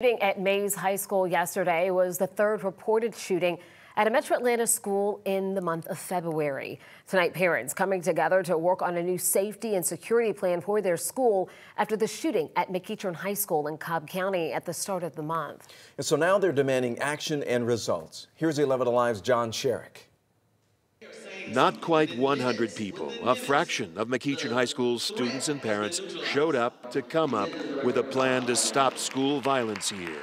Shooting at Mays High School yesterday was the third reported shooting at a Metro Atlanta school in the month of February. Tonight, parents coming together to work on a new safety and security plan for their school after the shooting at McEachern High School in Cobb County at the start of the month. And so now they're demanding action and results. Here's 11 Alive's John Shirek. Not quite 100 people, a fraction of McEachern High School's students and parents, showed up to come up with a plan to stop school violence here.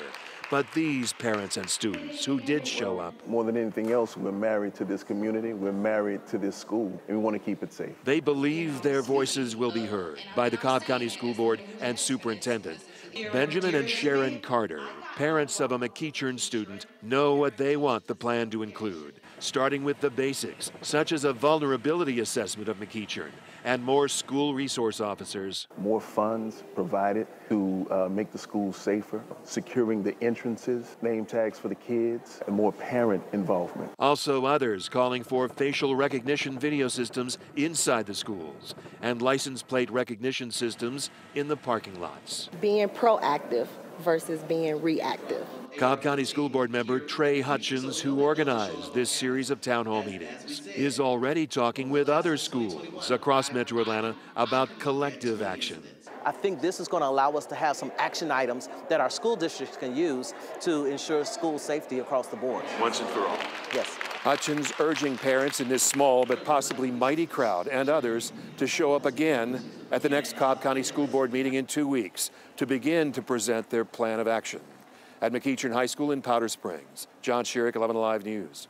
But these parents and students who did show up. More than anything else, we're married to this community, we're married to this school, and we want to keep it safe. They believe their voices will be heard by the Cobb County School Board and Superintendent. Benjamin and Sharon Carter, parents of a McEachern student, know what they want the plan to include starting with the basics, such as a vulnerability assessment of McEachern and more school resource officers. More funds provided to uh, make the schools safer, securing the entrances, name tags for the kids, and more parent involvement. Also, others calling for facial recognition video systems inside the schools and license plate recognition systems in the parking lots. Being proactive versus being reactive. Cobb County School Board member Trey Hutchins, who organized this series of town hall meetings, is already talking with other schools across Metro Atlanta about collective action. I think this is going to allow us to have some action items that our school districts can use to ensure school safety across the board. Once and for all. Yes. Hutchins urging parents in this small but possibly mighty crowd and others to show up again at the next Cobb County School Board meeting in two weeks to begin to present their plan of action at McEachern High School in Powder Springs. John Shirek, 11 Alive News.